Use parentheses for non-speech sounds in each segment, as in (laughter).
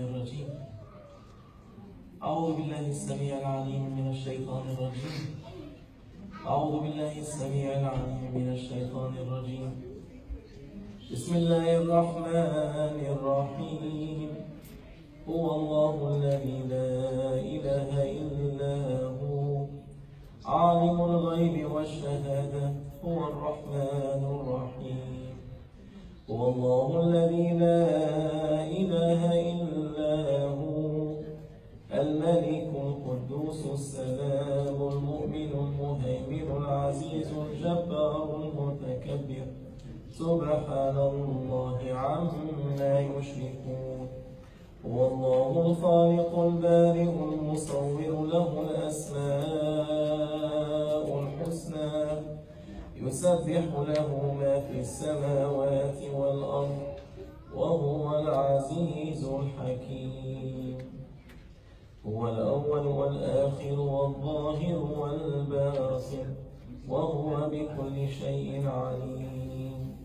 الرجيم. أعوذ بالله السميع العليم من الشيطان الرجيم. أعوذ بالله السميع العليم من الشيطان الرجيم. بسم الله الرحمن الرحيم. هو الله الذي لا إله إلا هو. عالم الغيب والشهادة. هو الرحمن الرحيم. هو الله الذي لا إله إلا الملك القدوس السلام المؤمن المهيمن العزيز الجبار المتكبر. سبحان الله عما يشركون. هو الله الخالق البارئ المصور له الأسماء الحسنى. يسبح له ما في السماوات والأرض وهو العزيز الحكيم. هو الأول والآخر والظاهر والباطن وهو بكل شيء عليم.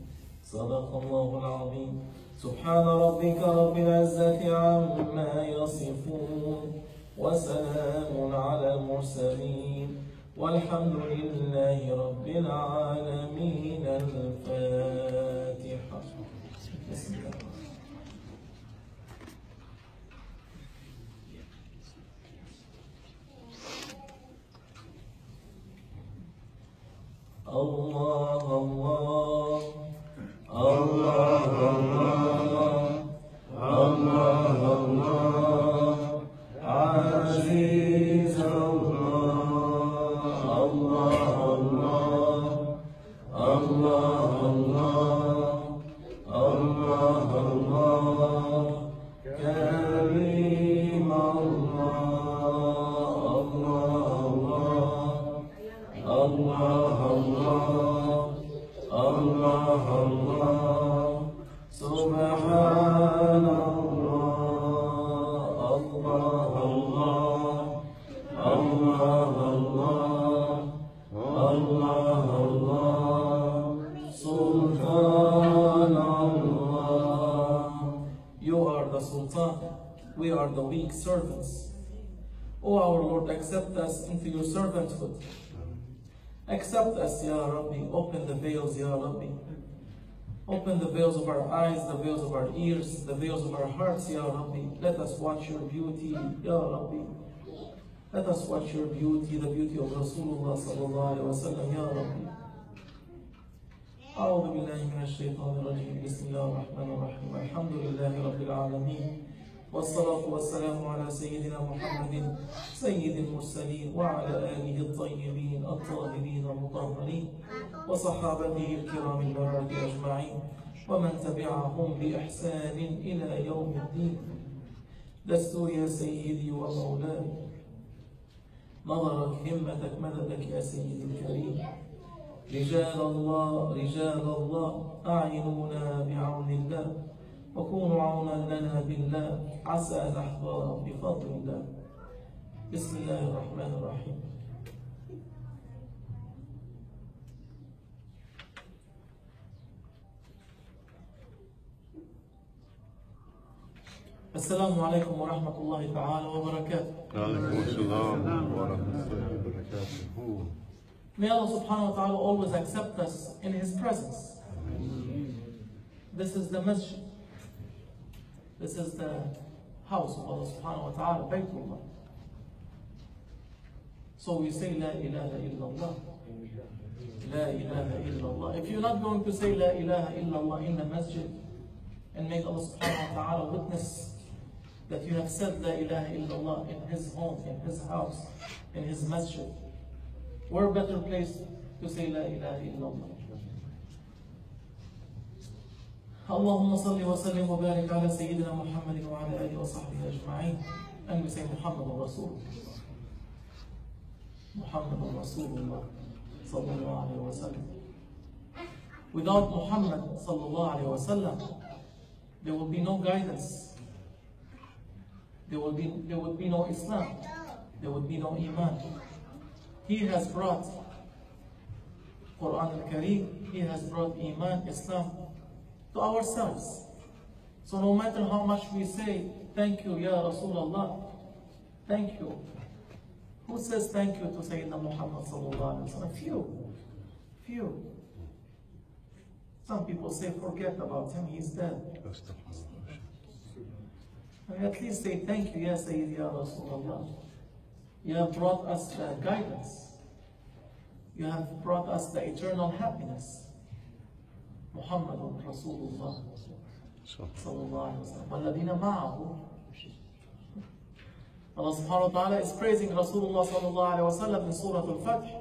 صدق الله العظيم. سبحان ربك رب العزة عما يصفون وسلام على المرسلين. والحمد لله رب العالمين. الفاتحة. الله الله. servanthood. Accept us, Ya Rabbi. Open the veils, Ya Rabbi. Open the veils of our eyes, the veils of our ears, the veils of our hearts, Ya Rabbi. Let us watch your beauty, Ya Rabbi. Let us watch your beauty, the beauty of Rasulullah sallallahu alayhi wa sallam, Ya Rabbi. أعوذ بالله من الشيطان الرجيم بسم الله الرحمن الرحيم الحمد لله رب العالمين والصلاة والسلام على سيدنا محمد سيد المرسلين وعلى آله الطيبين الطاهرين المطهرين وصحابته الكرام البررة أجمعين ومن تبعهم بإحسان إلى يوم الدين. لست يا سيدي ومولاي. نظرك همتك مددك يا سيدي الكريم. رجال الله رجال الله أعينونا بعون الله. وكونوا عونا لنا بالله عسى نحظى بفضل الله. بسم الله الرحمن الرحيم. السلام عليكم ورحمة الله تعالى وبركاته. عليكم السلام ورحمة الله وبركاته. May Allah subhanahu wa ta'ala always accept us in His presence. This is the masjid. This is the house of Allah subhanahu wa ta'ala, Baytullah. So we say La ilaha illallah. La ilaha illallah. If you're not going to say La ilaha illallah in the masjid and make Allah subhanahu wa ta'ala witness that you have said La ilaha illallah in His home, in His house, in His masjid, where better place to say La ilaha illallah? اللهم صل وسلم وبارك على سيدنا محمد وعلى اله وصحبه اجمعين we say محمد رسول محمد رسول الله صلى الله عليه وسلم without Muhammad صلى الله عليه وسلم there will be no guidance there will be there would be no Islam there would be no Iman he has brought Quran al-Kareem he has brought Iman Islam to ourselves. So no matter how much we say thank you, Ya Rasulullah. Thank you. Who says thank you to Sayyidina Muhammad sallallahu alaihi wasallam? Few. Few. Some people say forget about him, he's dead. At least say thank you, Ya Sayyidi Ya Rasulullah. You have brought us the guidance. You have brought us the eternal happiness. محمد رسول الله صلى الله عليه وسلم والذين معه Allah subhanahu wa ta'ala is praising Rasulullah sallallahu alayhi wa sallam in Surah Al-Fath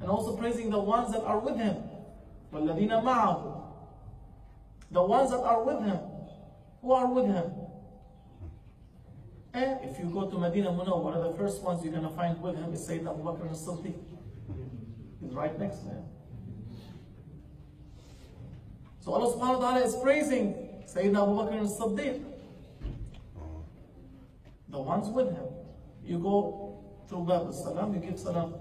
and also praising the ones that are with him. وَالَّذِينَ مَعَهُ The ones that are with him. Who are with him? And if you go to Medina Munawwara, the first ones you're going to find with him is Sayyidina Abu Bakr as-Siddiq. He's right next to him. So Allah subhanahu wa ta'ala is praising Sayyidina Abu Bakr as-Siddiq. The ones with him. You go through Bab al-Salam, you give salam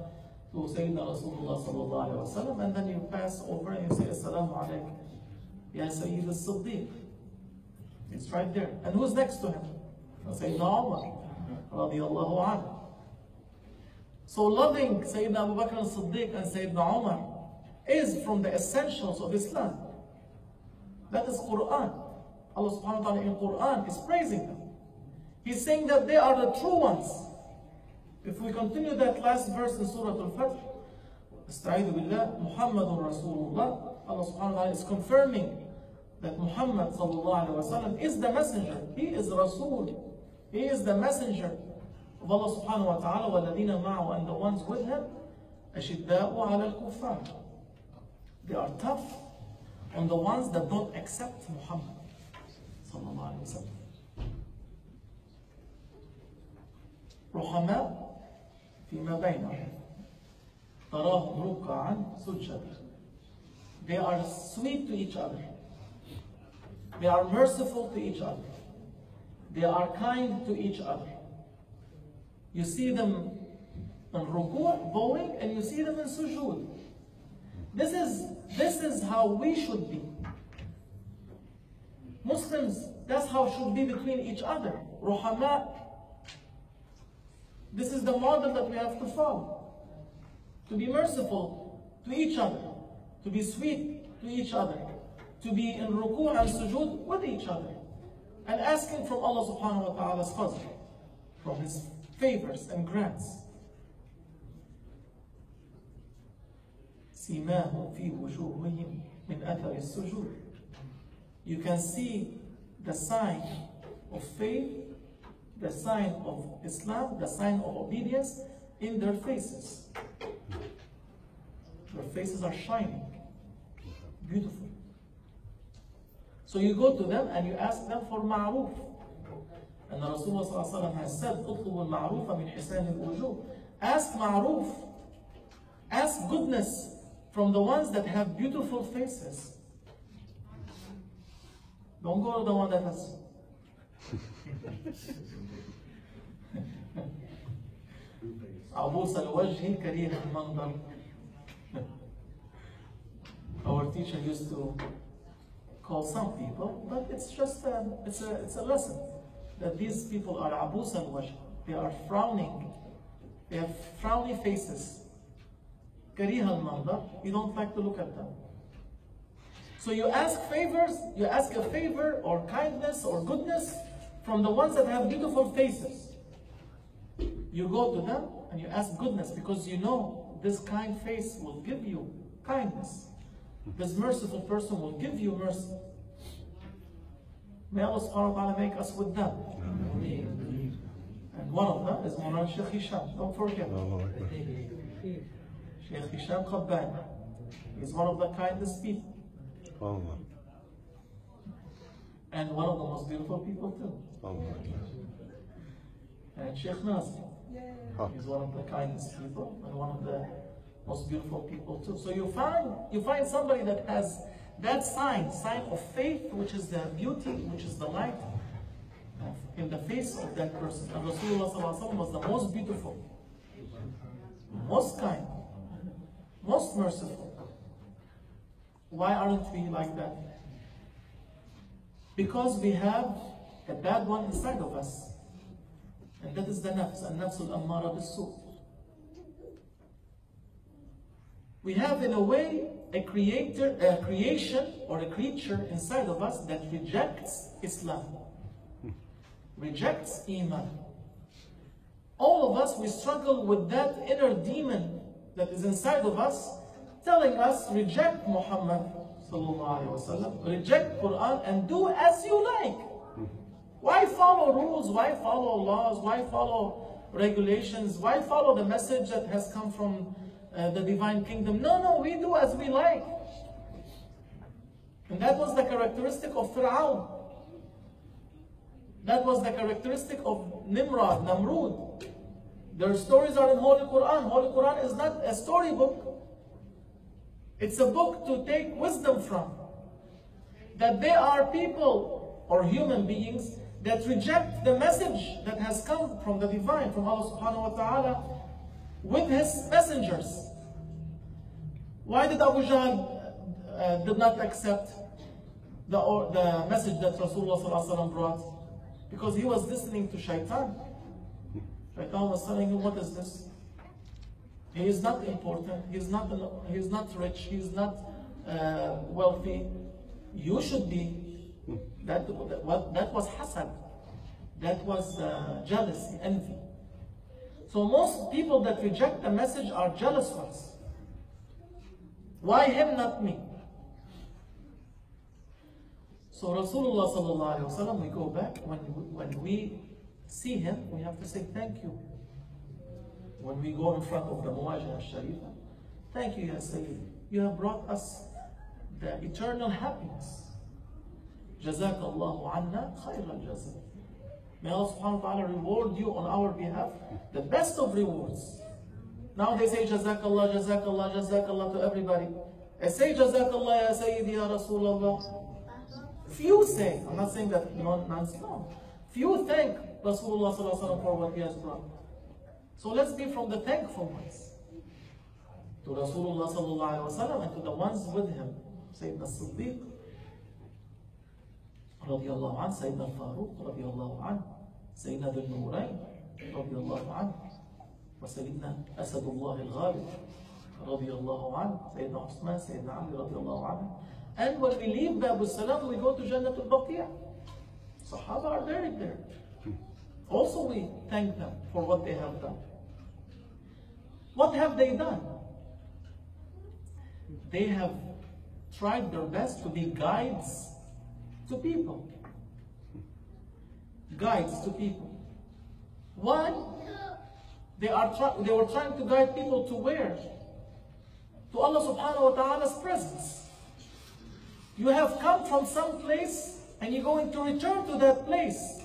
to Sayyidina Rasulullah sallallahu alayhi wa sallam, and then you pass over and you say Assalamu alaykum, Ya Sayyid al-Siddiq. It's right there. And who's next to him? Sayyidina Umar, radiallahu anhu. So loving Sayyidina Abu Bakr as-Siddiq and Sayyidina Umar is from the essentials of Islam. That is Quran. Allah subhanahu wa ta'ala in Quran is praising them. He's saying that they are the true ones. If we continue that last verse in Surah استعيذ بالله محمد رسول الله Allah subhanahu wa ta'ala is confirming that Muhammad sallallahu alayhi wa sallam is the messenger. He is Rasul. He is the messenger of Allah subhanahu wa ta'ala وَالَّذِينَ مَعَهُ and the ones with him أَشِدَّاءُ عَلَى الْكُفَّارِ They are tough on the ones that don't accept Muhammad sallallahu alayhi wa sallam. رحماء فيما بينهم تراهم ركعا سجدا They are sweet to each other. They are merciful to each other. They are kind to each other. You see them in ruku', bowing, and you see them in sujood. This is, this is how we should be. Muslims, that's how should be between each other. Ruhama. This is the model that we have to follow. To be merciful to each other. To be sweet to each other. To be in ruku' and sujood with each other. And asking from Allah subhanahu wa ta'ala's fazl. From His favors and grants. سيماهم في وجوههم من أثر السجود. You can see the sign of faith, the sign of Islam, the sign of obedience in their faces. Their faces are shining, beautiful. So you go to them and you ask them for ma'ruf. And Rasulullah الله عليه وسلم has said, المعروف من حسان الوجوه. Ask ma'ruf. Ask goodness from the ones that have beautiful faces. Don't go to the one that has. عبوس الوجه كريه المنظر. Our teacher used to call some people, but it's just a, it's a, it's a lesson that these people are abus al wajh. They are frowning. They have frowny faces. Karih al. You don't like to look at them. So you ask favors, you ask a favor or kindness or goodness from the ones that have beautiful faces. You go to them and you ask goodness because you know this kind face will give you kindness. This merciful person will give you mercy. May Allah subhanahu wa ta'ala make us with them. And one of them is Mawlana Sheikh Hisham. Don't forget. Sheikh Hisham Kabbani. He's one of the kindest people. Allah. And one of the most beautiful people too. Allah. And Sheikh Nasir. He's one of the kindest people and one of the most beautiful people too. So you find you find somebody that has that sign, sign of faith, which is the beauty, which is the light in the face of that person. And Rasulullah was the most beautiful, most kind, most merciful. Why aren't we like that? Because we have a bad one inside of us. And that is the nafs, and nafsul ammara bisu. We have in a way a creator, a creation or a creature inside of us that rejects Islam, rejects Iman. All of us, we struggle with that inner demon that is inside of us, telling us, reject Muhammad, reject Quran, and do as you like. Why follow rules? Why follow laws? Why follow regulations? Why follow the message that has come from uh, the divine kingdom? No, no, we do as we like. And that was the characteristic of Fir'aun. That was the characteristic of Nimrod, Namrud. Their stories are in Holy Quran. Holy Quran is not a storybook. It's a book to take wisdom from. That they are people or human beings that reject the message that has come from the divine, from Allah subhanahu wa ta'ala, with his messengers. Why did Abu Jahl uh, did not accept the, or, the message that Rasulullah brought? Because he was listening to shaitan. Shaitan was telling him, what is this? He is not important. He is not, he is not rich. He is not uh, wealthy. You should be. That, that, that was hasad. That was uh, jealousy, envy. So most people that reject the message are jealous ones. Why him, not me? So Rasulullah sallallahu alaihi wasallam, we go back when when we see him, we have to say thank you. When we go in front of the Muwajah al-Sharifa, thank you, Ya Sayyid. You have brought us the eternal happiness. Jazakallahu anna khayran jazak. May Allah subhanahu wa ta'ala reward you on our behalf the best of rewards. Now they say Jazakallah, Jazakallah, Jazakallah to everybody. I say Jazakallah, Ya Sayyidi, Ya Rasulullah. Few say, I'm not saying that non-stop. Few thank Rasulullah for what he has brought. So let's be from the thankful ones. To Rasulullah and to the ones with him. Sayyidina Siddiq, رضي سيدنا الفاروق رضي الله عنه سيدنا ذو النورين رضي الله عنه وسيدنا أسد الله الغالب رضي الله عنه سيدنا عثمان سيدنا علي رضي الله عنه and when we leave Babu Salam we go to Jannah al-Baqiyah Sahaba are buried there also we thank them for what they have done what have they done they have tried their best to be guides to people. Guides to people. Why? They are they were trying to guide people to where? To Allah subhanahu wa ta'ala's presence. You have come from some place and you're going to return to that place.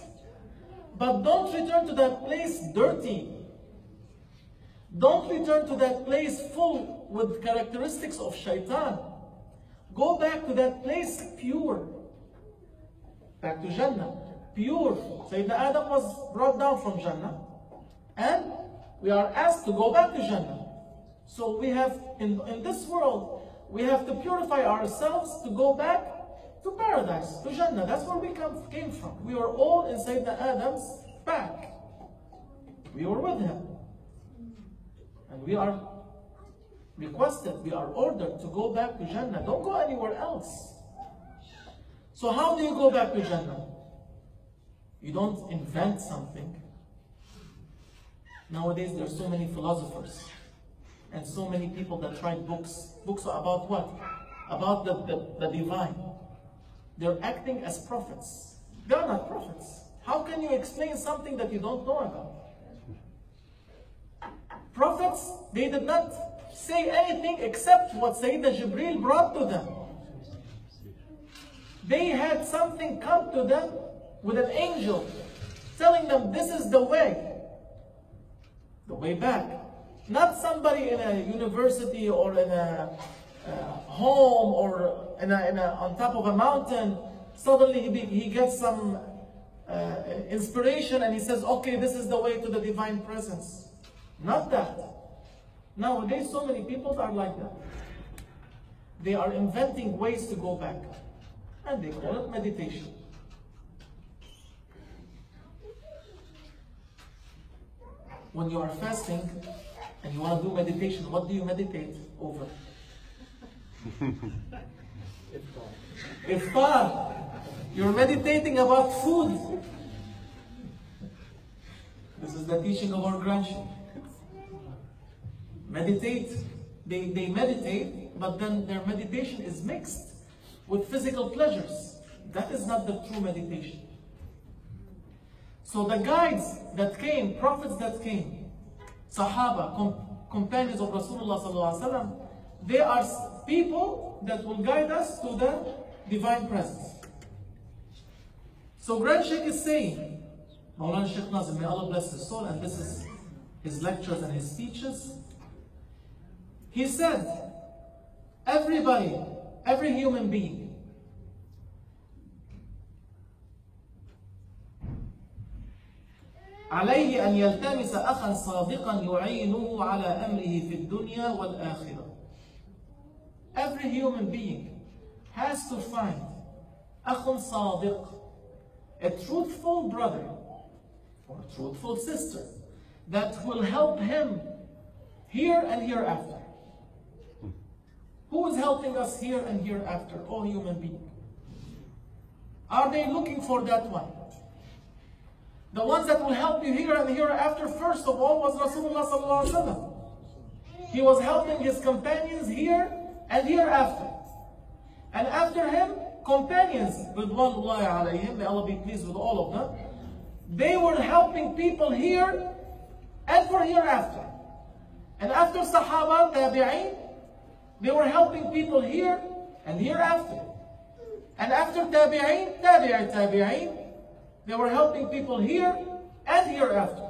But don't return to that place dirty. Don't return to that place full with characteristics of shaitan. Go back to that place pure. Back to Jannah. Pure. Sayyidina Adam was brought down from Jannah. And we are asked to go back to Jannah. So we have, in, in this world, we have to purify ourselves to go back to paradise, to Jannah. That's where we come, came from. We were all in Sayyidina Adam's back. We were with him. And we are requested, we are ordered to go back to Jannah. Don't go anywhere else. So how do you go back to Jannah? You don't invent something. Nowadays there are so many philosophers and so many people that write books. Books about what? About the, the, the divine. They're acting as prophets. They're not prophets. How can you explain something that you don't know about? Prophets, they did not say anything except what Sayyidina Jibreel brought to them. They had something come to them with an angel telling them this is the way. The way back. Not somebody in a university or in a, uh, home or in a, in a, on top of a mountain, suddenly he, be, he gets some uh, inspiration and he says, okay, this is the way to the divine presence. Not that. Nowadays, so many people are like that. They are inventing ways to go back. And they call it meditation. When you are fasting and you want to do meditation, what do you meditate over? Iftar. You're meditating about food. This is the teaching of our grandchildren. Meditate. They, they meditate, but then their meditation is mixed with physical pleasures. That is not the true meditation. So the guides that came, prophets that came, Sahaba, com- companions of Rasulullah they are people that will guide us to the divine presence. So Grand Sheikh is saying, Maulana Sheikh Nazim, may Allah bless his soul, and this is his lectures and his speeches. He said, everybody, every human being, عليه أن يلتمس أخا صادقا يعينه على أمره في الدنيا والآخرة. Every human being has to find أخ صادق, a truthful brother or a truthful sister that will help him here and hereafter. Who is helping us here and hereafter? All human beings. Are they looking for that one? The ones that will help you here and hereafter, first of all, was Rasulullah sallallahu alaihi wasallam. He was helping his companions here and hereafter. And after him, companions, Ridwanullahi alayhim, may Allah be pleased with all of them, they were helping people here and for hereafter. And after Sahaba, Tabi'een, they were helping people here and hereafter. And after Tabi'een, Tabi'i Tabi'een, they were helping people here and hereafter.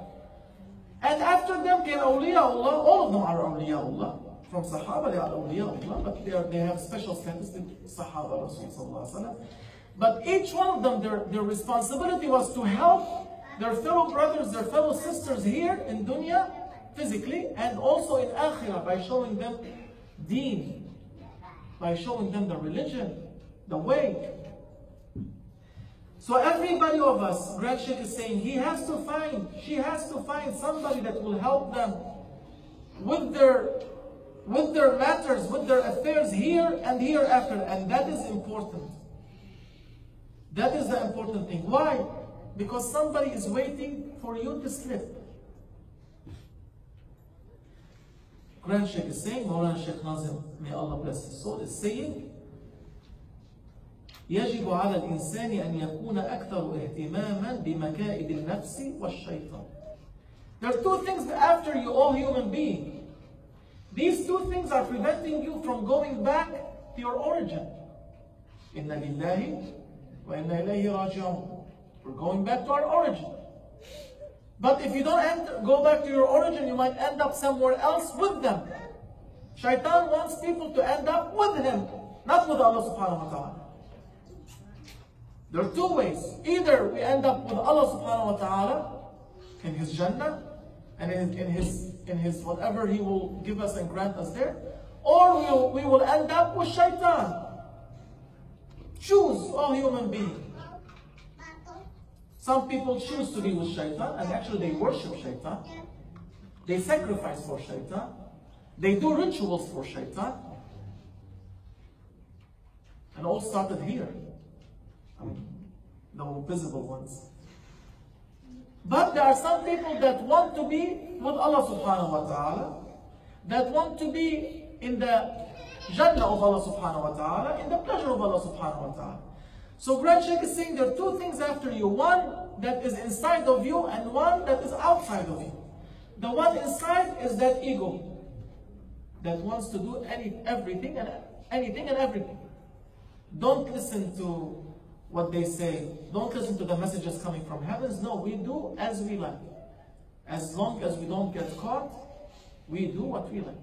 And after them came awliyaullah, all of them are awliyaullah. From Sahaba, they are awliyaullah, but they, are, they have special status in Sahaba Rasulullah. But each one of them, their, their responsibility was to help their fellow brothers, their fellow sisters here in dunya, physically, and also in akhirah by showing them deen, by showing them the religion, the way. So everybody of us, Grand Sheikh is saying, he has to find, she has to find somebody that will help them with their with their matters, with their affairs here and hereafter, and that is important. That is the important thing. Why? Because somebody is waiting for you to slip. Grand Sheikh is saying, Maulana Sheikh Nazim, may Allah bless his soul, is saying, يجب على الإنسان أن يكون أكثر اهتماما بمكائد النفس والشيطان. There are two things after you, all human being. These two things are preventing you from going back to your origin. Inna lillahi wa inna ilayhi raji'un. We're going back to our origin. But if you don't go back to your origin, you might end up somewhere else with them. Shaitan wants people to end up with him, not with Allah subhanahu wa ta'ala. There are two ways. Either we end up with Allah subhanahu wa ta'ala in his Jannah and in in his in His whatever He will give us and grant us there, or we will, we will end up with shaitan. Choose, all human beings. Some people choose to be with shaitan and actually they worship shaitan. They sacrifice for shaitan. They do rituals for shaitan. And all started here. I mean, the visible ones. But there are some people that want to be with Allah subhanahu wa ta'ala, that want to be in the Jannah of Allah subhanahu wa ta'ala, in the pleasure of Allah subhanahu wa ta'ala. So Grand Sheikh is saying there are two things after you. One that is inside of you and one that is outside of you. The one inside is that ego that wants to do any everything and anything and everything. Don't listen to what they say. Don't listen to the messages coming from heavens. No, we do as we like. As long as we don't get caught, we do what we like.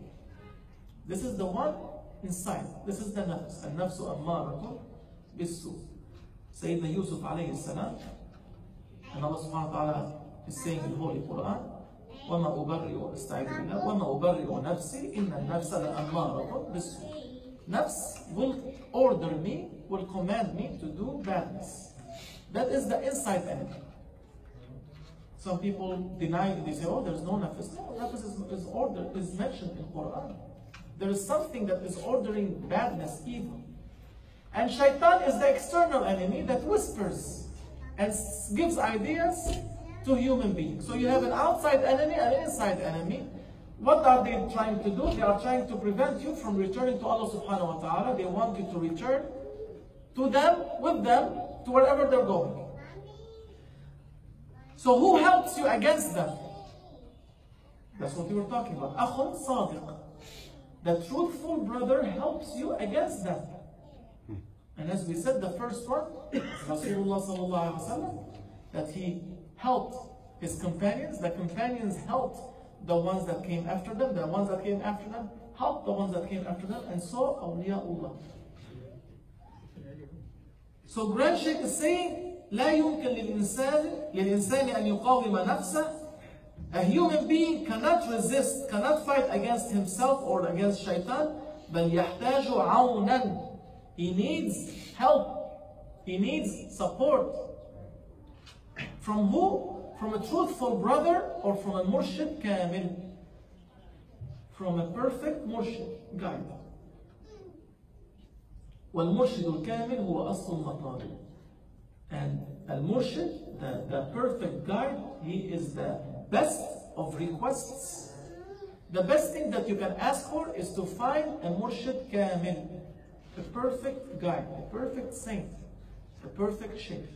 This is the one inside. This is the nafs. النفس أمارة بالسوء. Sayyidina Yusuf alayhi salam, and Allah subhanahu wa ta'ala is saying in the Holy Quran, وما أبرئ استعيذ بالله وما أبرئ نفسي إن النفس لأمارة بالسوء. Nafs will order me, will command me to do badness. That is the inside enemy. Some people deny, it. they say, oh, there's no nafs. No, nafs is, is order, is mentioned in Quran. There is something that is ordering badness, evil. And shaitan is the external enemy that whispers and gives ideas to human beings. So you have an outside enemy and an inside enemy. What are they trying to do? They are trying to prevent you from returning to Allah subhanahu wa ta'ala. They want you to return to them, with them, to wherever they're going. So who helps you against them? That's what we were talking about. Akhun sadiq. The truthful brother helps you against them. And as we said, the first one, Rasulullah sallallahu alaihi wasallam, that he helped his companions. The companions helped the ones that came after them. The ones that came after them helped the ones that came after them. And so, awliyaullah. So Sheikh is saying, لا يمكن للإنسان للإنسان أن يقاوم نفسه. A human being cannot resist, cannot fight against himself or against shaitan. بل يحتاج عونا. He needs help. He needs support. From who? From a truthful brother or from a murshid kamil? From a perfect murshid guide. والمرشد الكامل هو أصل المطالب. And al-murshid, the, the perfect guide, he is the best of requests. The best thing that you can ask for is to find a murshid kamil, a perfect guide, a perfect saint, a perfect sheikh.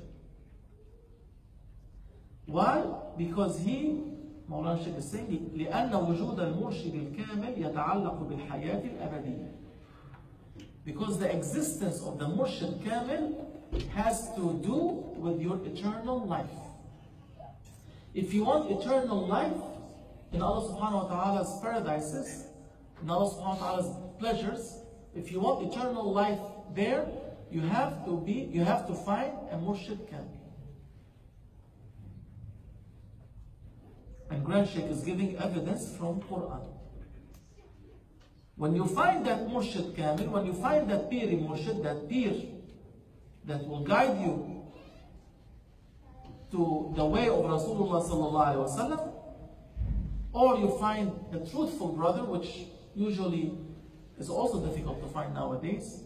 Why? Because he, مولانا الشيخ saying, لأن وجود المرشد الكامل يتعلق بالحياة الأبدية. Because the existence of the Murshid Kamil has to do with your eternal life. If you want eternal life in Allah subhanahu wa ta'ala's paradises, in Allah subhanahu wa ta'ala's pleasures, if you want eternal life there, you have to be, you have to find a Murshid Kamil. And Grand Sheikh is giving evidence from Quran. When you find that murshid kamil, when you find that piri murshid, that peer that will guide you to the way of Rasulullah sallallahu alaihi or you find a truthful brother, which usually is also difficult to find nowadays,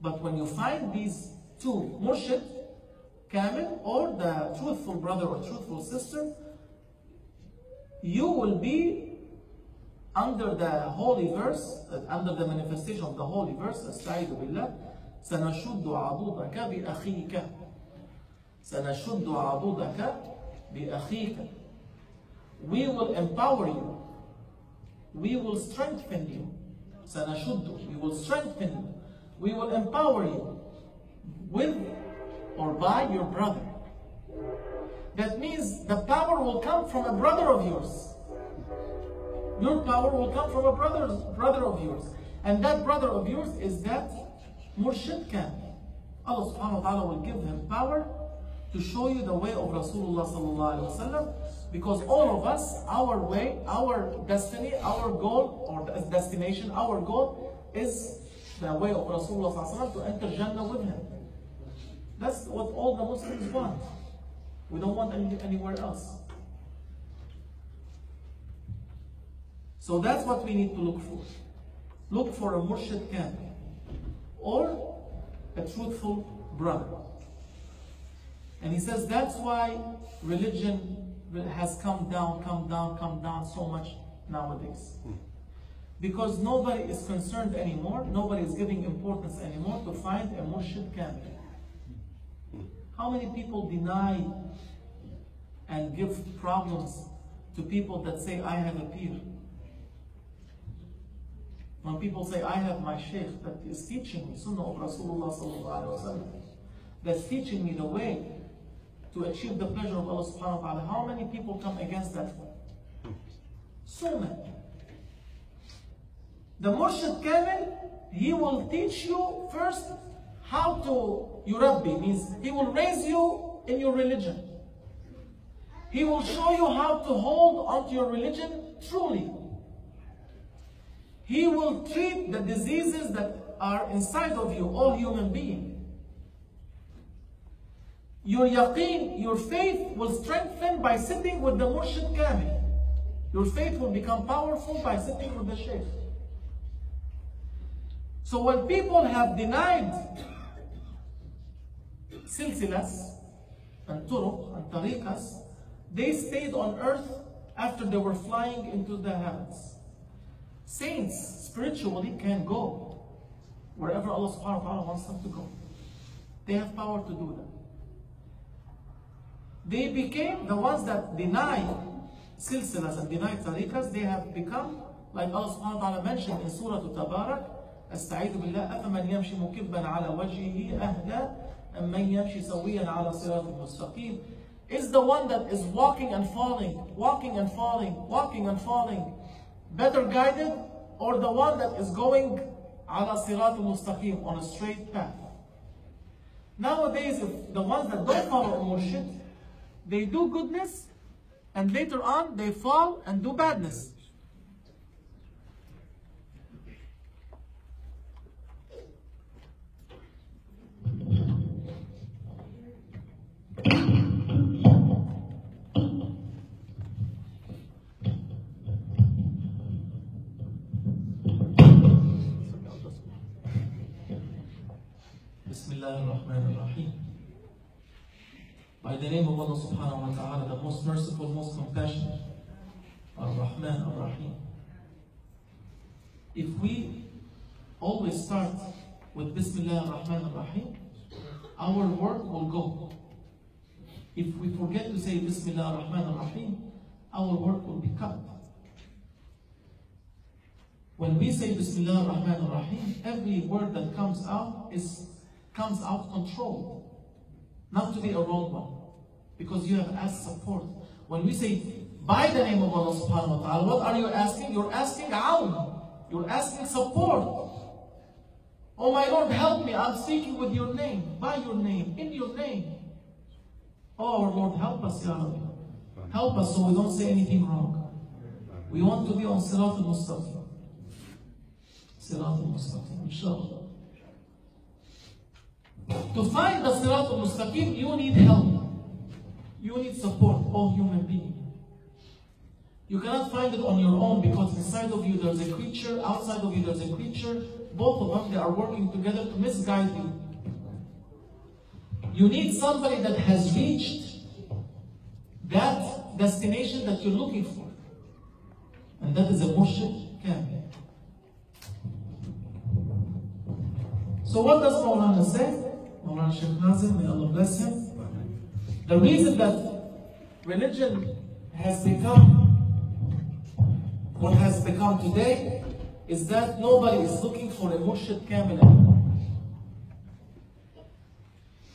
but when you find these two, murshid kamil, or the truthful brother or truthful sister, you will be under the holy verse, uh, under the manifestation of the holy verse, استعيذ بالله سنشد عضدك بأخيك سنشد عضدك بأخيك We will empower you. We will strengthen you. سنشد We will strengthen you. We will empower you with or by your brother. That means the power will come from a brother of yours. Your power will come from a brother, brother of yours. And that brother of yours is that Murshid Kamil. Allah subhanahu wa ta'ala will give him power to show you the way of Rasulullah sallallahu alaihi wasallam. Because all of us, our way, our destiny, our goal or destination, our goal is the way of Rasulullah sallallahu alaihi wasallam to enter Jannah with him. That's what all the Muslims want. We don't want any, anywhere else. So that's what we need to look for. Look for a murshid kamil or a truthful brother. And he says that's why religion has come down, come down, come down so much nowadays. Because nobody is concerned anymore, nobody is giving importance anymore to find a murshid kamil. How many people deny and give problems to people that say, I have a peer? When people say, I have my sheikh that is teaching me, Sunnah of Rasulullah that's teaching me the way to achieve the pleasure of Allah subhanahu wa ta'ala, how many people come against that one? So many. The Murshid Kamil, he will teach you first how to yurabbi, means he will raise you in your religion. He will show you how to hold onto your religion truly. He will treat the diseases that are inside of you, all human beings. Your yaqeen, your faith will strengthen by sitting with the murshid kamil. Your faith will become powerful by sitting with the sheikh. So when people have denied silsilas and turuq and tariqas, they stayed on earth after they were flying into the heavens. Saints spiritually can go wherever Allah subhanahu wa ta'ala wants them to go. They have power to do that. They became the ones that deny silsilas and deny tariqas, they have become, like Allah subhanahu wa ta'ala mentioned in Surah Tabarak, استعيذ بالله أفمن يمشي مكبا على وجهه أهدى أم من يمشي سويا على صراط مستقيم is the one that is walking and falling, walking and falling, walking and falling, better guided, or the one that is going ala sirat mustaqim on a straight path. Nowadays, if the ones that don't follow murshid, they do goodness, and later on they fall and do badness. ar-Rahim. By the name of Allah subhanahu wa ta'ala, the most merciful, most compassionate, ar-Rahman ar-Rahim. If we always start with Bismillah ar-Rahman ar-Rahim, our work will go. If we forget to say Bismillah ar-Rahman ar-Rahim, our work will be cut. When we say Bismillah ar-Rahman ar-Rahim, every word that comes out is comes out control, Not to be a wrong one. Because you have asked support. When we say by the name of Allah subhanahu wa ta'ala, what are you asking? You're asking awn. You're asking support. Oh my Lord, help me. I'm speaking with your name, by your name, in your name. Oh our Lord, help us, Ya Rabbi. Help us so we don't say anything wrong. We want to be on Sirat al-Mustaqim. Sirat al-Mustaqim, inshallah. To find the Sirat al-Mustaqim, you need help. You need support, all human beings. You cannot find it on your own because inside of you there's a creature, outside of you there's a creature. Both of them, they are working together to misguide you. You need somebody that has reached that destination that you're looking for. And that is a murshid kamil. So what does Maulana say? Nazim, may Allah bless him. The reason that religion has become what has become today is that nobody is looking for a murshid kamil anymore.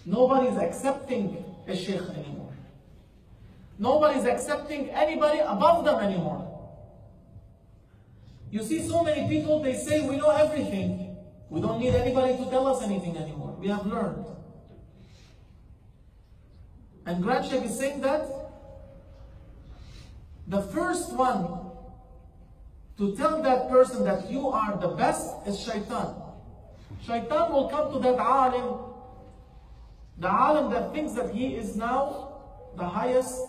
Nobody is accepting a sheikh anymore. Nobody is accepting anybody above them anymore. You see so many people, they say we know everything. We don't need anybody to tell us anything anymore. We have learned. And Grand Sheikh is saying that the first one to tell that person that you are the best is shaitan. Shaitan will come to that alim, the alim that thinks that he is now the highest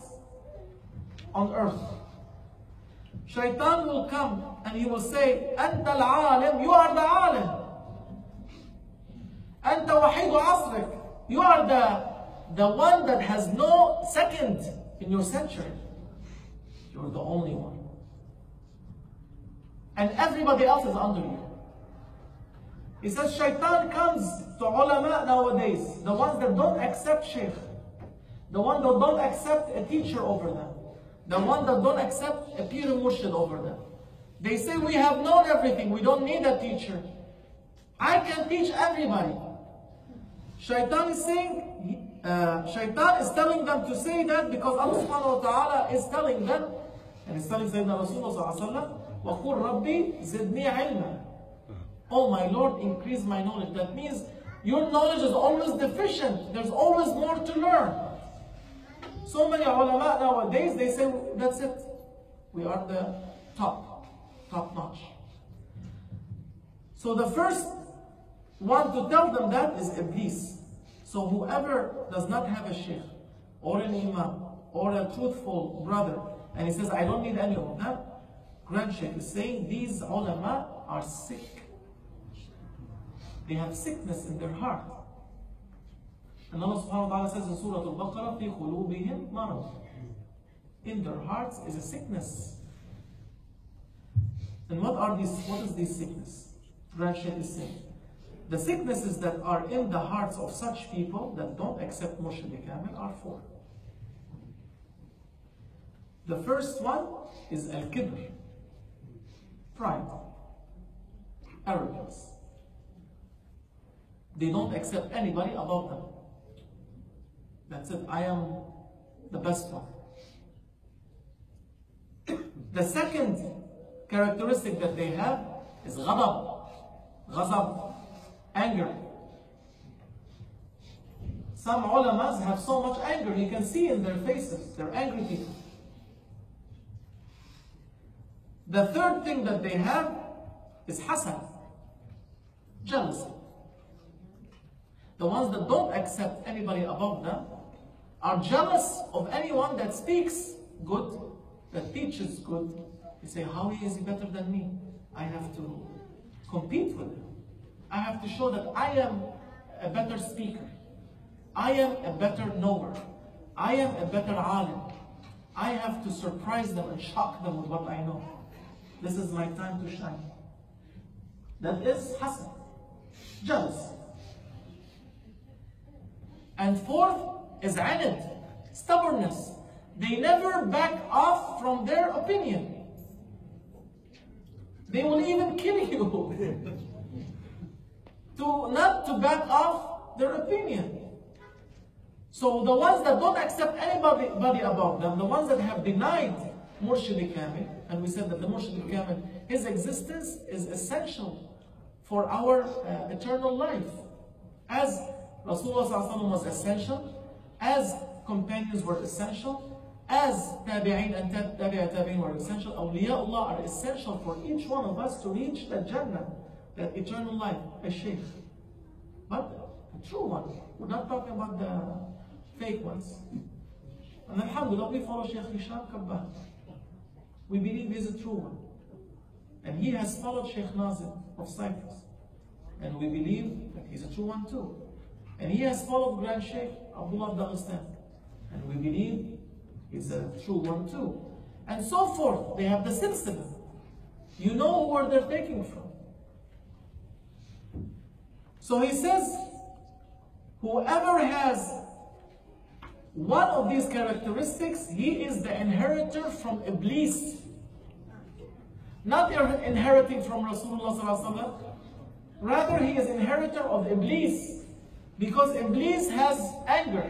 on earth. Shaitan will come and he will say, "Ant al alim, you are the alim. أنت وحيد عصرك, you are the the one that has no second in your century. You're the only one. And everybody else is under you. He says shaitan comes to ulama nowadays, the ones that don't accept sheikh, the ones that don't accept a teacher over them, the ones that don't accept a pir murshid over them. They say we have known everything, we don't need a teacher. I can teach everybody. Shaitan is saying, uh, Shaitan is telling them to say that because Allah subhanahu wa ta'ala is telling them, and he's telling Sayyidina Rasulullah sallallahu alayhi wa sallam, وَقُلْ رَبِّي زِدْنِي عِلْمًا Oh my Lord, increase my knowledge. That means your knowledge is always deficient. There's always more to learn. So many ulama nowadays, they say, that's it. We are the top, top notch. So the first one to tell them that is Iblis. So whoever does not have a sheikh or an imam or a truthful brother, and he says, I don't need any of them, Grand Sheikh is saying these ulama are sick. They have sickness in their heart. And Allah subhanahu wa ta'ala says in Surah Al-Baqarah, في قلوبهم مرض. In their hearts is a sickness. And what are these, what is this sickness? Grand Sheikh is saying. the sicknesses that are in the hearts of such people that don't accept Murshid Kamil are four. The first one is Al-Kibr, pride, arrogance. They don't accept anybody above them. That's it. I am the best one. (coughs) The second characteristic that they have is ghadab, ghazab, anger. Some ulamas have so much anger, you can see in their faces, they're angry people. The third thing that they have is hasad, jealousy. The ones that don't accept anybody above them are jealous of anyone that speaks good, that teaches good. They say, how is he better than me? I have to compete with him. I have to show that I am a better speaker. I am a better knower. I am a better alim. I have to surprise them and shock them with what I know. This is my time to shine. That is hasad, jealousy. And fourth is anid, stubbornness. They never back off from their opinion. They will even kill you. (laughs) to not to back off their opinion. So the ones that don't accept anybody body above them, the ones that have denied Murshid Kamil, and we said that the Murshid Kamil, his existence is essential for our uh, eternal life. As Rasulullah was essential, as companions were essential, as tabi'in and tabi'a tabi'in were essential, awliyaullah are essential for each one of us to reach that Jannah, eternal life, a shaykh. But the true one. We're not talking about the fake ones. And alhamdulillah, we follow Shaykh Hisham Kabbani. We believe he's a true one. And he has followed Sheikh Nazim of Cyprus. And we believe that he's a true one too. And he has followed Grand Sheikh Abdullah of Dagestan. And we believe he's a true one too. And so forth. They have the silsila. You know where they're taking from. So he says, whoever has one of these characteristics, he is the inheritor from Iblis. Not inheriting from Rasulullah Rather, he is inheritor of Iblis. Because Iblis has anger.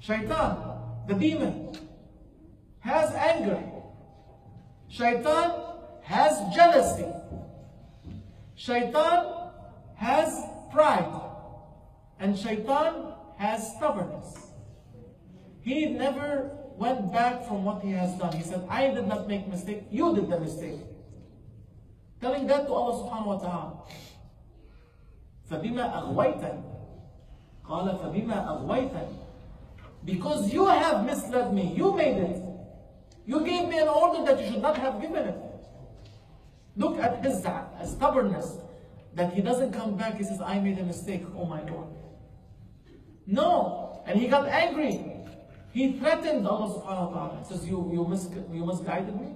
Shaitan, the demon, has anger. Shaitan has jealousy. Shaitan has pride. And Shaitan has stubbornness. He never went back from what he has done. He said, I did not make mistake, you did the mistake. Telling that to Allah subhanahu wa ta'ala. فَبِمَا أَغْوَيْتَنِ قَالَ فَبِمَا أَغْوَيْتَنِ Because you have misled me, you made it. You gave me an order that you should not have given it. Look at his stubbornness, That he doesn't come back, he says, I made a mistake, oh my Lord. No. And he got angry. He threatened Allah subhanahu wa ta'ala. He says, you, you, mis you misguided me.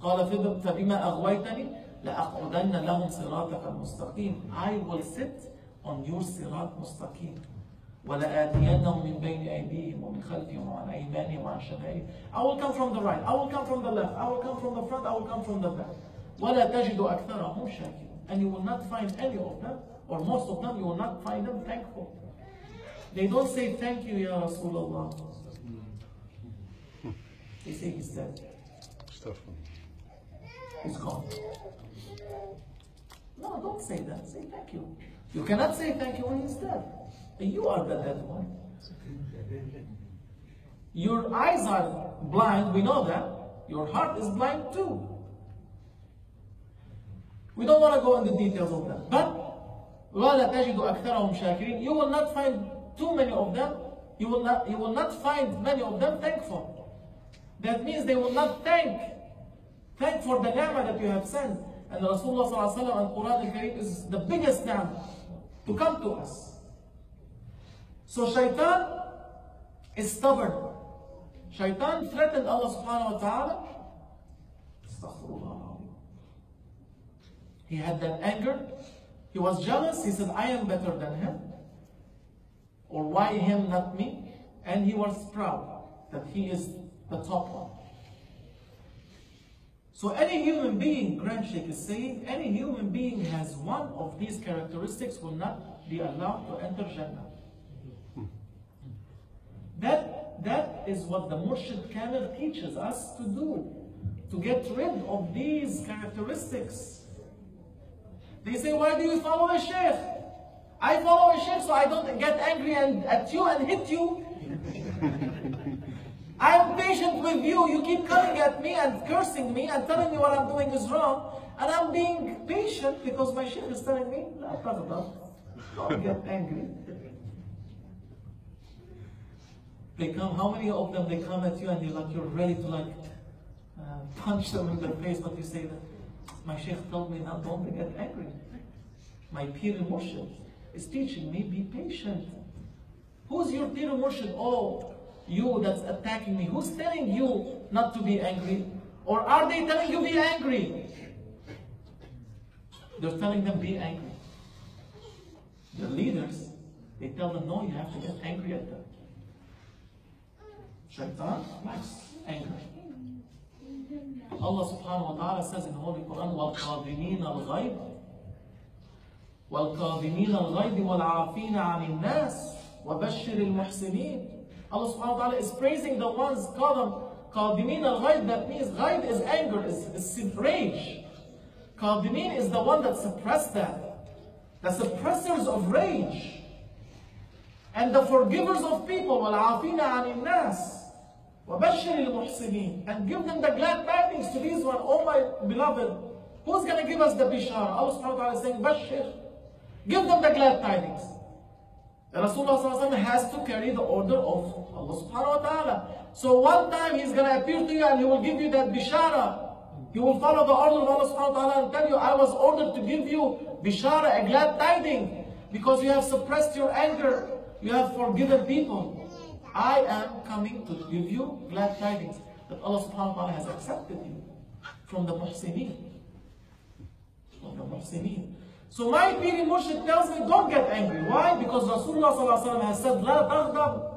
قال فبما أغويتني لأقعدن لهم صراطك المستقيم. I will sit on your صراط مستقيم. ولآتينهم من بين أيديهم ومن خلفهم وعن أيمانهم وعن شمائلهم. I will come from the right. I will come from the left. I will come from the front. I will come from the back. ولا تجد أكثرهم شاكرين. And you will not find any of them, or most of them, you will not find them thankful. They don't say thank you, Ya Rasulullah. They say he's dead. He's gone. No, don't say that. Say thank you. You cannot say thank you when he's dead. You are the dead one. Your eyes are blind, we know that. Your heart is blind too. We don't want to go into details of that. But ولا تجد أكثرهم شاكرين. You will not find too many of them. You will not, you will not find many of them thankful. That means they will not thank, thank for the ni'mah that you have sent. And Rasulullah sallallahu alaihi wasallam and Quran al-Kareem is the biggest ni'mah to come to us. So shaitan is stubborn. Shaitan threatened Allah subhanahu wa ta'ala. he had that anger. He was jealous. He said, I am better than him. Or why him, not me? And he was proud that he is the top one. So any human being, Grand Sheikh is saying, any human being has one of these characteristics will not be allowed to enter Jannah. That, that is what the Murshid Kamil teaches us to do, to get rid of these characteristics. They say, why do you follow a sheikh? I follow a sheikh so I don't get angry and, at you and hit you. (laughs) I am patient with you. You keep coming at me and cursing me and telling me what I'm doing is wrong. And I'm being patient because my sheikh is telling me, no, brother, don't get angry. They come, how many of them, they come at you and you're like, you're ready to like uh, punch them in the face, but you say that, my sheikh told me now don't get angry. My peer murshid is teaching me, be patient. Who's your peer murshid? Oh, you that's attacking me. Who's telling you not to be angry? Or are they telling you be angry? They're telling them be angry. The leaders, they tell them, no, you have to get angry at them. Shaitan likes anger. الله سبحانه وتعالى the هو Quran والقادمين الغيب والقادمين الغيب والعافين عن الناس وبشر المحسنين. الله سبحانه وتعالى is praising the ones قادم قادمين الغيب that means غيب is anger is, is rage. قادمين is the one that suppressed that the suppressors of rage. And the forgivers of people والعافين عن الناس. وَبَشِّرِ الْمُحْسِنِينَ And give them the glad tidings to these one. Oh my beloved, who's going to give us the bishara? Allah subhanahu wa ta'ala is saying, Bashir. Give them the glad tidings. Rasulullah sallallahu has to carry the order of Allah subhanahu wa ta'ala. So one time he's going to appear to you and he will give you that bishara. He will follow the order of Allah subhanahu wa ta'ala and tell you, I was ordered to give you bishara, a glad tiding. Because you have suppressed your anger. You have forgiven people. I am coming to give you glad tidings that Allah subhanahu wa ta'ala has accepted you from the muhsineen. From the muhsineen. So my Piri Murshid tells me, don't get angry. Why? Because Rasulullah sallallahu has said, La taghdab.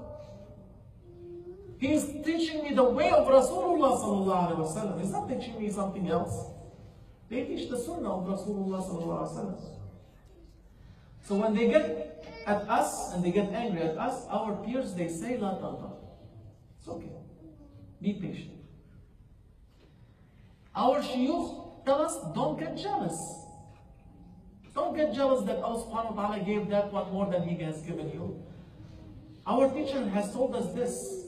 He is teaching me the way of Rasulullah sallallahu. He's not teaching me something else. They teach the sunnah of Rasulullah sallallahu. So when they get at us and they get angry at us, our peers, they say, La taghdab. It's okay. Be patient. Our shuyukh tell us, don't get jealous. Don't get jealous that Allah subhanahu wa ta'ala gave that one more than He has given you. Our teacher has told us this.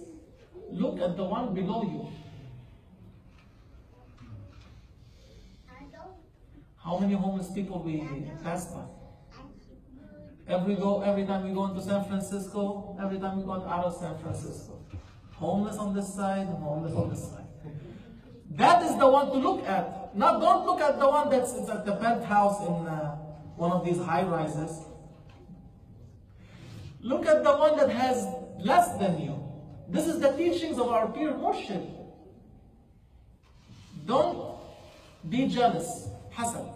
Look at the one below you. How many homeless people we pass by? Every go, every time we go into San Francisco, every time we go out of San Francisco, homeless on this side, homeless on this side. That is the one to look at. Now, don't look at the one that's at the penthouse in uh, one of these high rises. Look at the one that has less than you. This is the teachings of our peer Murshid. Don't be jealous. Hasad.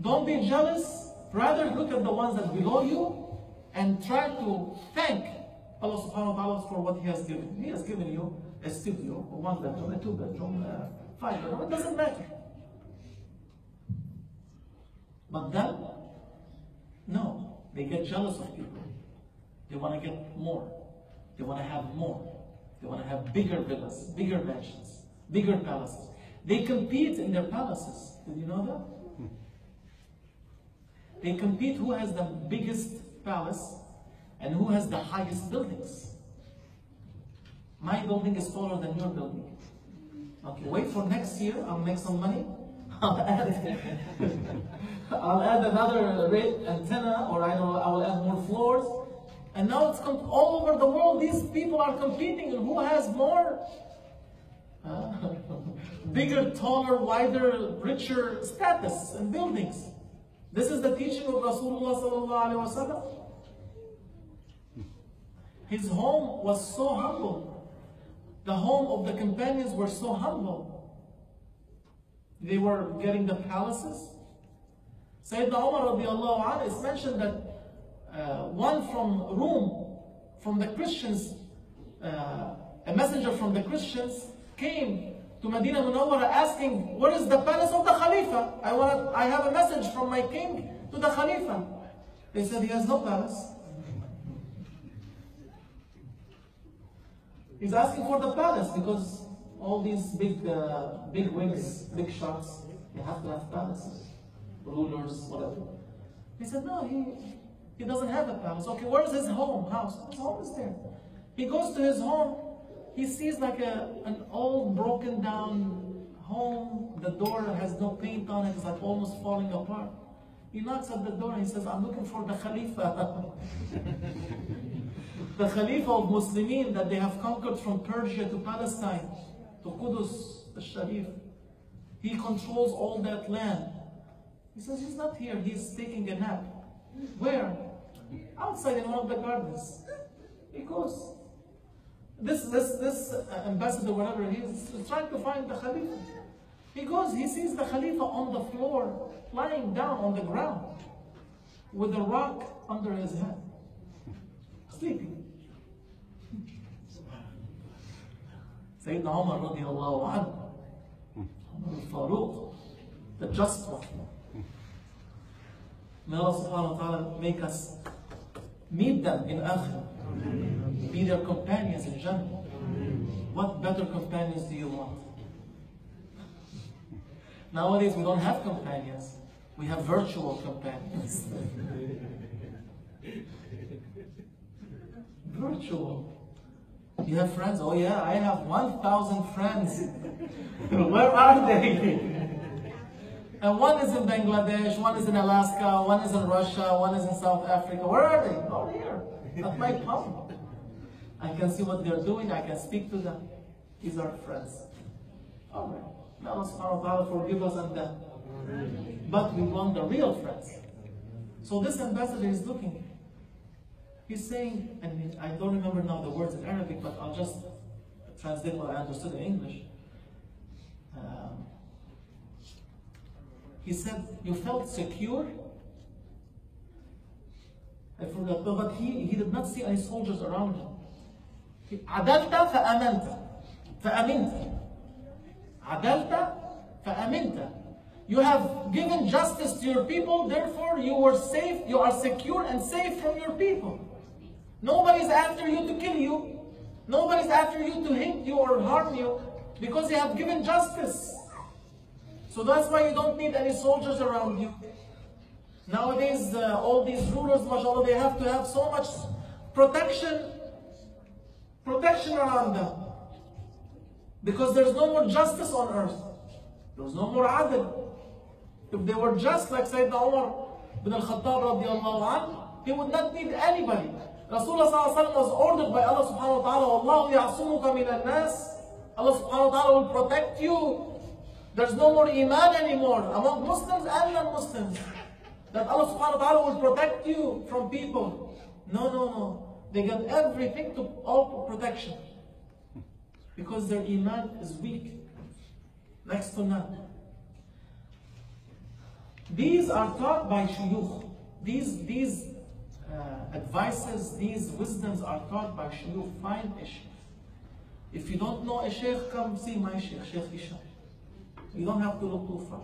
Don't be jealous. Rather look at the ones that below you and try to thank Allah subhanahu wa ta'ala for what He has given. He has given you a studio, a one bedroom, a two bedroom, a five bedroom. It doesn't matter. But then, no, they get jealous of people. They want to get more. They want to have more. They want to have bigger villas, bigger mansions, bigger palaces. They compete in their palaces. Did you know that? They compete who has the biggest palace and who has the highest buildings. My building is taller than your building. Okay, wait for next year, I'll make some money. (laughs) I'll add, (laughs) I'll add another rate antenna, or I know I will add more floors. And now it's all over the world. These people are competing, who has more, (laughs) bigger, taller, wider, richer status and buildings. This is the teaching of Rasulullah sallallahu alaihi wasallam. His home was so humble. The home of the companions were so humble. They were getting the palaces. Sayyidina Umar radiallahu anhu, it's mentioned that uh, one from Rome, from the Christians, uh, a messenger from the Christians came to Medina Munawwara asking, where is the palace of the Khalifa? I, want, I have a message from my king to the Khalifa. They said he has no palace. He's asking for the palace because all these big, uh, big wigs, big shots, they have to have palaces, rulers, whatever. He said, no, he, he doesn't have a palace. Okay, where's his home, house? His home is there. He goes to his home. He sees like a, an old broken down home. The door has no paint on it. It's like almost falling apart. He knocks at the door and he says, I'm looking for the Khalifa. (laughs) the Khalifa of Muslimin that they have conquered from Persia to Palestine, to Qudus, the Sharif. He controls all that land. He says he's not here, he's taking a nap. Where? Outside in one of the gardens. He goes. This this this uh, ambassador, whatever, he's trying to find the Khalifa. He goes, he sees the Khalifa on the floor, lying down on the ground, with a rock under his head, sleeping. Sayyidina Umar radiallahu anhu, Umar the just one. May Allah subhanahu wa ta'ala make us meet them in Akhirah, be their companions in Jannah. What better companions do you want? Nowadays we don't have companions, we have virtual companions. (laughs) virtual. You have friends? Oh yeah, I have 1,000 friends. (laughs) Where are they? And one is in Bangladesh, one is in Alaska, one is in Russia, one is in South Africa. Where are they? Oh, here, at my palm. I can see what they're doing, I can speak to them. These are friends. All right. May Allah subhanahu wa ta'ala forgive us and them. But we want the real friends. So this ambassador is looking. He's saying, and I don't remember now the words in Arabic, but I'll just translate what I understood in English. Um, he said, You felt secure? I forgot, but he, he did not see any soldiers around him. He- عدلت فأمنت فأمنت عدلت فأمنت You have given justice to your people, therefore you were safe, you are secure and safe from your people. Nobody's after you to kill you. Nobody's after you to hit you or harm you because they have given justice. So that's why you don't need any soldiers around you. Nowadays, uh, all these rulers, mashallah, they have to have so much protection, protection around them. Because there's no more justice on earth. There's no more adl. If they were just like Sayyidina Umar bin al-Khattab radiallahu anh, he would not need anybody. Rasulullah sallallahu was ordered by Allah subhanahu wa ta'ala, Allah ya'sumuka nas. Allah subhanahu wa ta'ala will protect you. There's no more iman anymore among Muslims and non-Muslims. That Allah subhanahu wa ta'ala will protect you from people. No, no, no. They get everything to all protection. Because their iman is weak. Next to none. These are taught by shuyukh. These, these uh, advices, these wisdoms are taught by shuyukh. Find a sheikh. If you don't know a sheikh, come see my sheikh, Sheikh Isham. You don't have to look too far.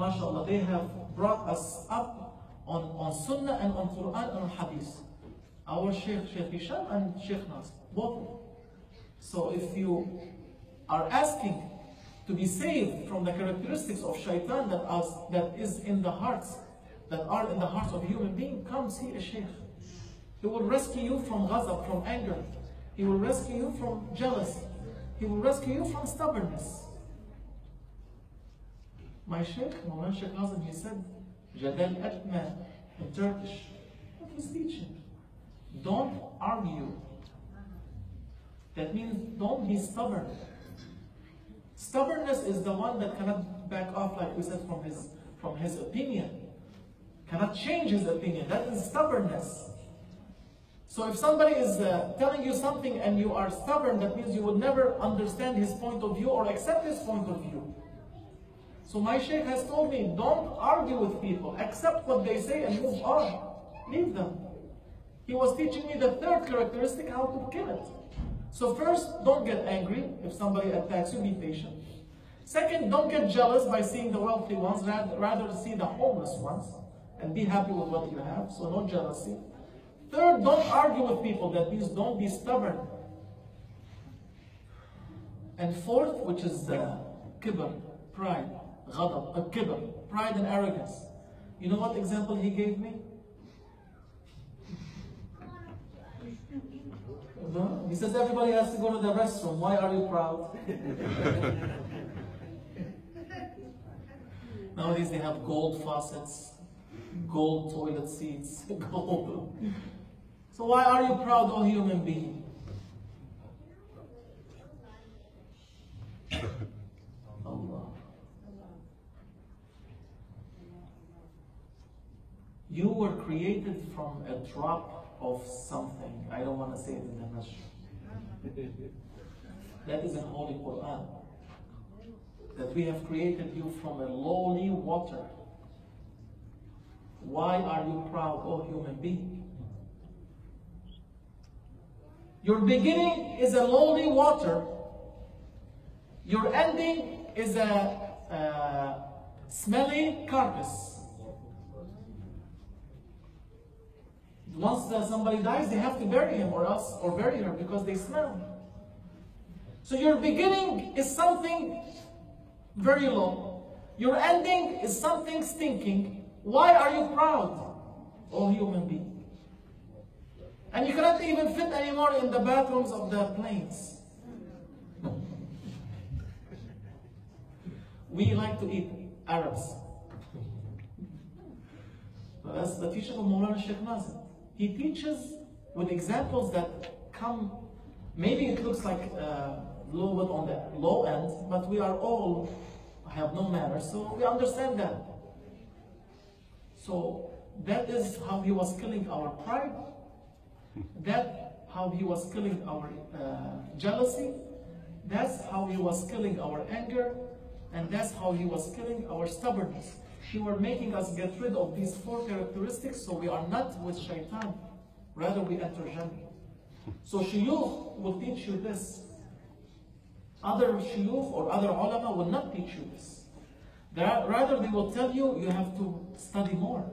MashaAllah, they have brought us up on, on Sunnah and on Quran and on Hadith. Our Sheikh, Sheikh Isham and Sheikh Nas, both. So if you are asking to be saved from the characteristics of shaitan that, is, that is in the hearts, that are in the hearts of human beings, come see a sheikh. He will rescue you from ghazab, from anger. He will rescue you from jealousy. He will rescue you from stubbornness. My Sheikh, Mawlana Sheikh Nazim, he said, Jadal Atma in Turkish. What he's teaching. Don't argue. That means don't be stubborn. Stubbornness is the one that cannot back off, like we said, from his from his opinion. Cannot change his opinion. That is stubbornness. So if somebody is uh, telling you something and you are stubborn, that means you would never understand his point of view or accept his point of view. So my sheikh has told me, don't argue with people. Accept what they say and move on. Leave them. He was teaching me the third characteristic, how to kill it. So first, don't get angry if somebody attacks you, be patient. Second, don't get jealous by seeing the wealthy ones, rather, see the homeless ones and be happy with what you have, so no jealousy. Third, don't argue with people, that means don't be stubborn. And fourth, which is uh, kibr, pride, uh, kibr, pride and arrogance. You know what example he gave me? No? He says everybody has to go to the restroom. Why are you proud? (laughs) Nowadays they have gold faucets, gold toilet seats, (laughs) gold. So why are you proud, oh human being? Allah. You were created from a drop of something. I don't want to say it in the masjid. (laughs) That is in Holy Quran. That we have created you from a lowly water. Why are you proud, oh human being? Your beginning is a lowly water. Your ending is a, a smelly carcass. Once uh, somebody dies, they have to bury him or else, or bury her because they smell. So your beginning is something very low. Your ending is something stinking. Why are you proud, oh human being? And you cannot even fit anymore in the bathrooms of the planes. We like to eat Arabs. That's the teaching of Mawlana Sheikh Nazim. He teaches with examples that come, maybe it looks like a little bit on the low end, but we are all have no manners, so we understand that. So that is how he was killing our pride. That how he was killing our uh, jealousy. That's how he was killing our anger. And that's how he was killing our stubbornness. He were making us get rid of these four characteristics so we are not with shaitan. Rather we enter Jannah. So shuyukh will teach you this. Other shuyukh or other ulama will not teach you this. Rather they will tell you you have to study more.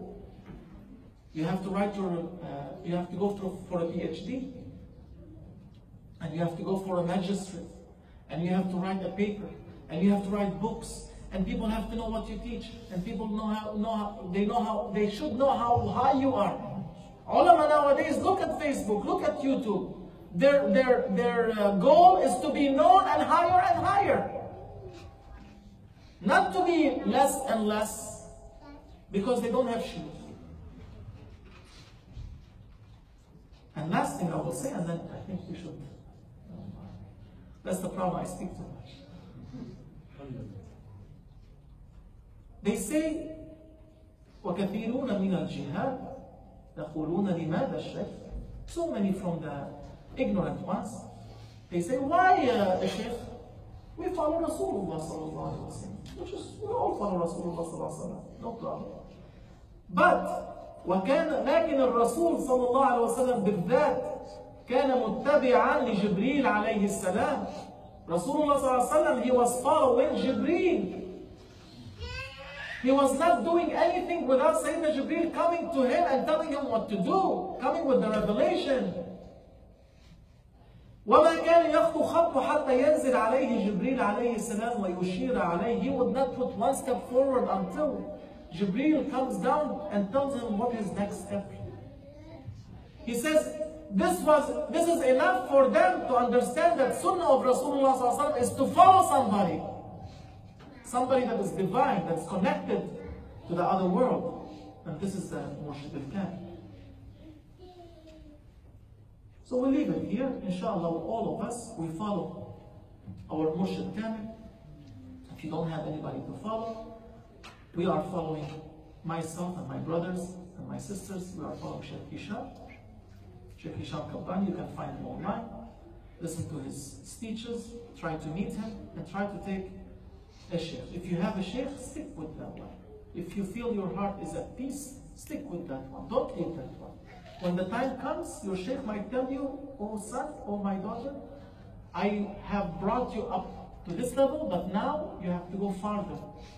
You have to write your, uh, you have to go through for a PhD. And you have to go for a magistrate. And you have to write a paper. And you have to write books. And people have to know what you teach. And people know how, know how they know how, they should know how high you are. Ulama nowadays, look at Facebook, look at YouTube. Their, their, their uh, goal is to be known and higher and higher. Not to be less and less because they don't have shuyukh. And last thing I will say, and then I think we should. That's the problem, I speak too much. They say, وكثيرون من الجهاد يقولون لماذا الشيخ? So many from the ignorant ones, they say, why uh, Sheikh? We follow Rasulullah sallallahu alaihi wasallam. Which is, we all follow Rasulullah sallallahu alaihi wasallam. No problem. But وكان لكن الرسول صلى الله عليه وسلم بالذات كان متبعا لجبريل عليه السلام. Rasulullah صلى الله عليه وسلم he was following Jibreel. He was not doing anything without Sayyidina Jibreel coming to him and telling him what to do, coming with the revelation. وما كان يخطو خطوة حتى ينزل عليه جبريل عليه السلام ويشير عليه. He would not put one step forward until Jibreel comes down and tells him what his next step. He says, this was this is enough for them to understand that Sunnah of Rasulullah ﷺ is to follow somebody. somebody that is divine, that's connected to the other world. And this is the Murshid al-Kamil. So we leave it here. Inshallah, all of us, we follow our Murshid Kamil. If you don't have anybody to follow, we are following myself and my brothers and my sisters. We are following Sheikh Hisham. Sheikh Hisham Kabbani, you can find him online. Listen to his speeches, try to meet him, and try to take a sheikh. If you have a sheikh, stick with that one. If you feel your heart is at peace, stick with that one. Don't leave that one. When the time comes, your sheikh might tell you, oh son, oh my daughter, I have brought you up to this level, but now you have to go farther.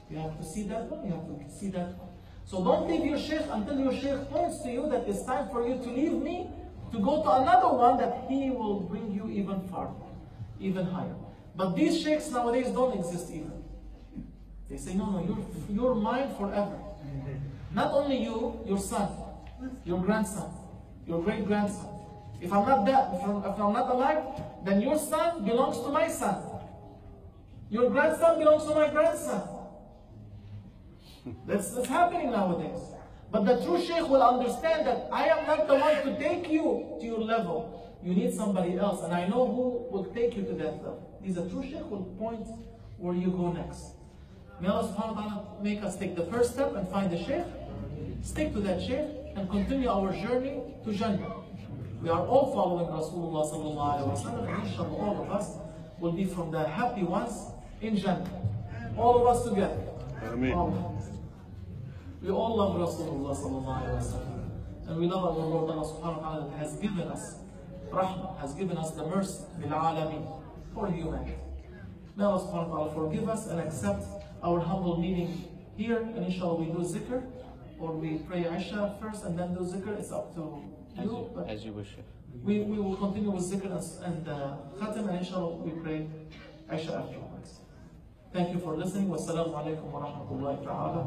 You have to see that one, you have to see that one. So don't leave your sheikh until your sheikh points to you that it's time for you to leave me to go to another one that he will bring you even farther, even higher. But these sheikhs nowadays don't exist even. They say, no, no, you're, you're mine forever. Not only you, your son, your grandson, your great grandson. If I'm not dead, if I'm, if I'm not alive, then your son belongs to my son. Your grandson belongs to my grandson. That's, that's happening nowadays. But the true sheikh will understand that I am not the one to take you to your level. You need somebody else, and I know who will take you to that level. He's a true sheikh will point where you go next. May Allah subhanahu wa ta'ala make us take the first step and find the sheikh, stick to that sheikh, and continue our journey to Jannah. We are all following Rasulullah sallallahu alayhi wa sallam, and inshallah all of us will be from the happy ones in Jannah. All of us together. Ameen. All of us. We all love Rasulullah sallallahu alayhi wa sallam. And we love our Lord Allah subhanahu wa ta'ala has given us rahmah, has given us the mercy, bil alameen, for humanity. May Allah subhanahu wa ta'ala forgive us and accept our humble meeting here, and inshallah we do zikr, or we pray Isha first and then do zikr, it's up to as you, as you wish. We, we will continue with zikr and, and uh, khatam, and inshallah we pray Isha afterwards. Thank you for listening. Wassalamu alaikum wa rahmatullahi ta'ala.